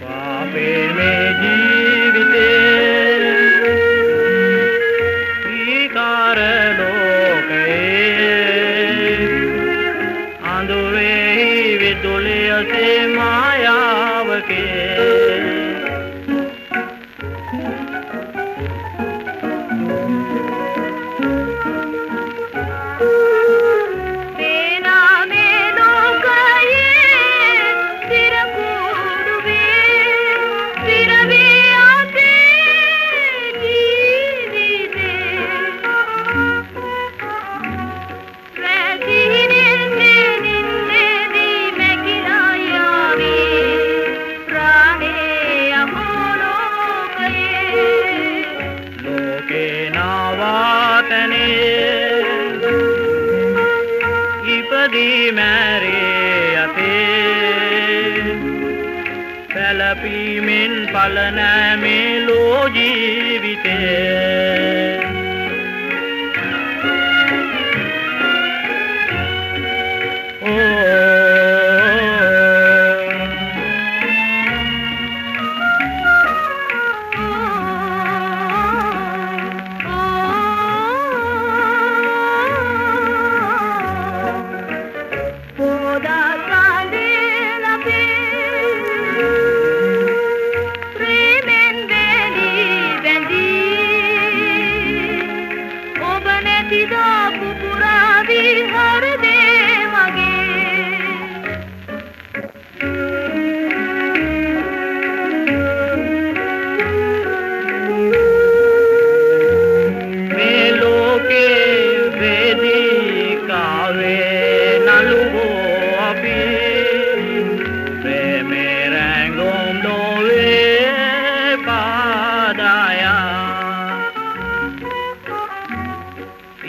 පාපේ මේ ජීවිතේ විකාර ලෝකයේ අඳුරේ විදුලියසේ මායාවකේ ලෝකේ නවාතනේ ඉපදී මැරේ අතේ පැලපීමෙන් පලනෑමේ ලෝ ජීවිතේ فدا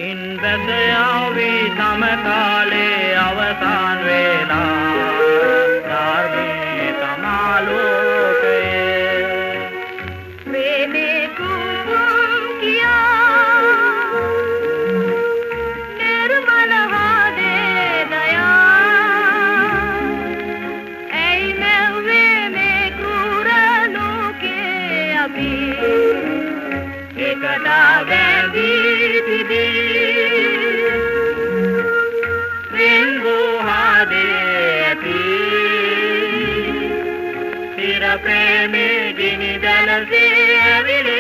ඉන් බැසයාවි තම කාලේ අවසාන වේලා ප්‍රේමේ ගිනි දැලසේ ඇවිල